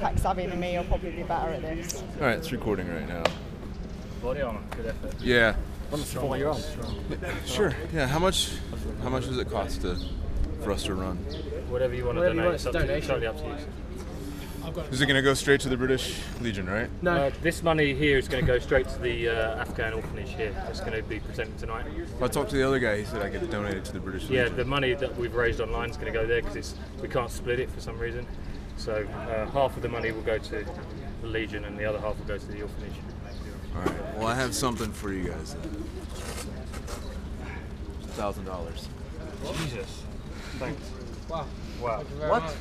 tech savvy than me, you'll probably be better at this. All right, it's recording right now. Body armor, good effort. Yeah. For your arms. Sure. Yeah. How much? How much does it cost to for us to run? Whatever you want to Whatever you donate, want, it's up it's to, donation. totally up to you. Is it going to go straight to the British Legion, right? No. Uh, this money here is going to go straight to the uh, Afghan orphanage here. It's going to be presented tonight. I talked to the other guy. He said I could donate it to the British Legion. Yeah, Legion. the money that we've raised online is going to go there because we can't split it for some reason. So uh, half of the money will go to the Legion and the other half will go to the orphanage. All right. Well, I have something for you guys. Thousand dollars. Jesus. Thanks. Wow. Wow. What?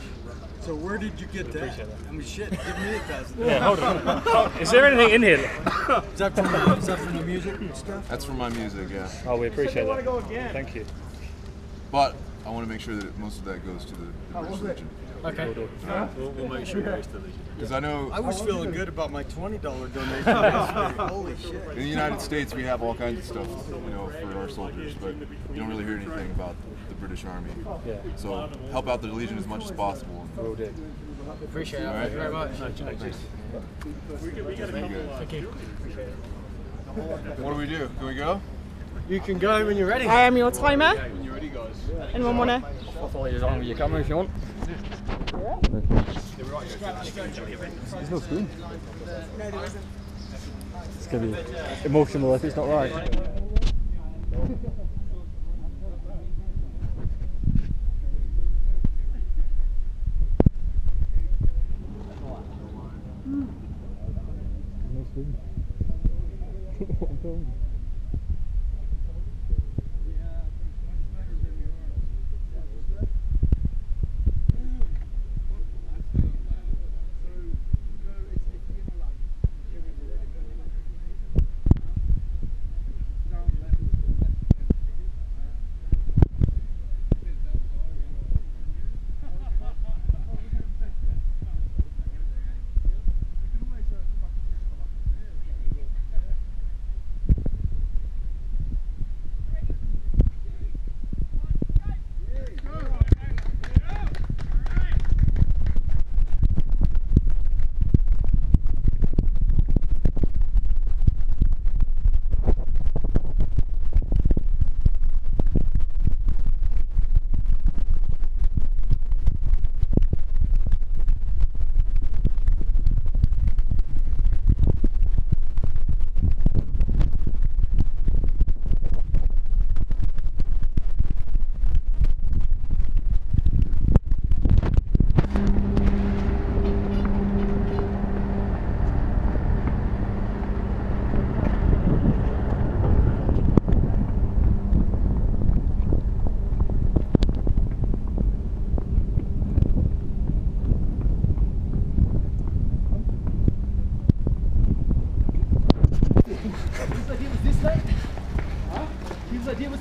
So where did you get that? That. I mean, shit, give me a thousand. Yeah, hold on. Is there anything in here? Is that from the, is that from the music and stuff? That's for my music, yeah. Oh, we appreciate that. Thank you. But I want to make sure that most of that goes to the, the British Legion. Okay. We'll, we'll make sure it goes to the Legion. Because I know I was feeling good about my twenty dollar donation. Holy shit! in the United States we have all kinds of stuff, you know, for our soldiers, but you don't really hear anything about the British Army. Yeah. So help out the Legion as much as possible. Will do. Appreciate it. Thank you very much. Thanks. Thank you. What do we do? Can we go? You can go when you're ready. I am your timer. Anyone want to? I'll follow you on with your camera if you want. There's no spoon. It's gonna be emotional if it's not right.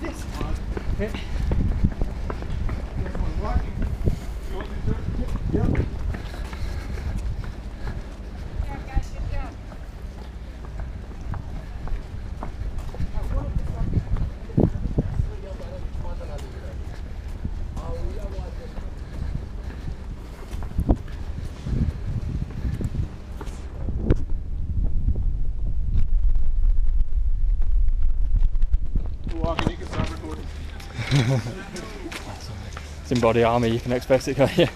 is this? Okay. Walking. You can it's in body armour, you can expect it, can't you?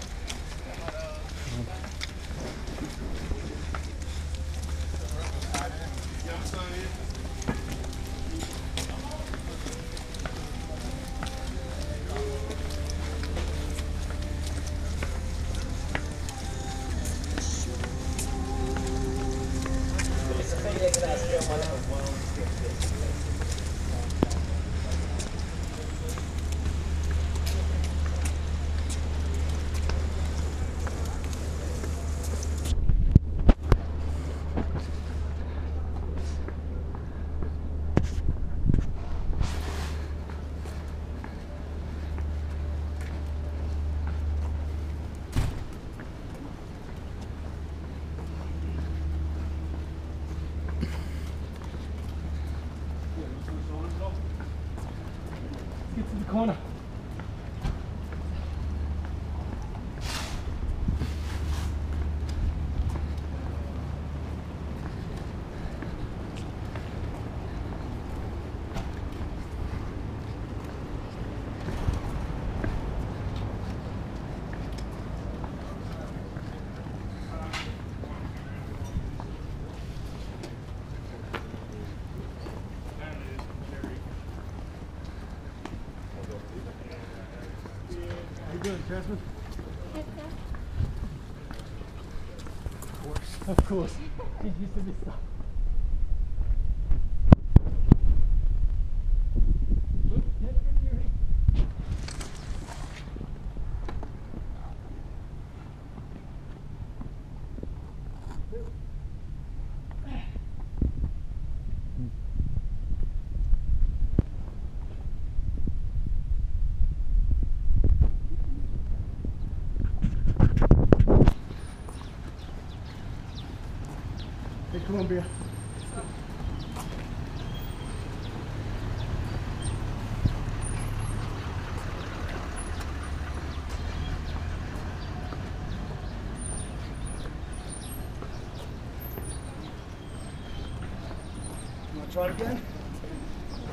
Get to the corner. Jasmine? Of course. Of course. He used to be stuck. Hey, Columbia. Try it again?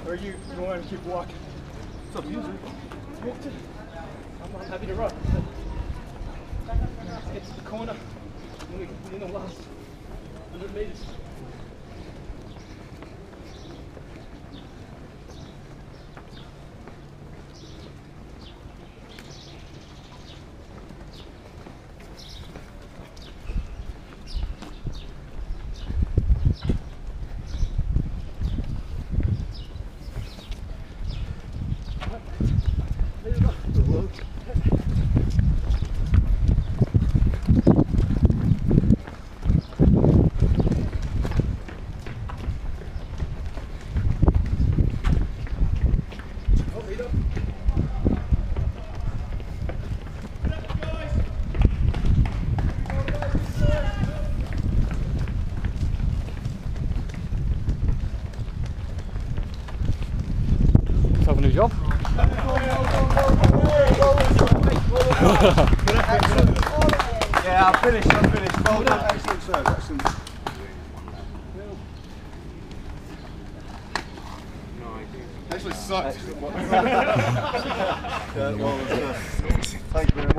Or you, you want to keep walking? It's up to you. I'm, happy to run. To the corner. Within the last dormir. Yeah, I'm finished. I'm finished. Well done. Excellent serve. Excellent. Actually sucked. Yeah, well, uh, thank you very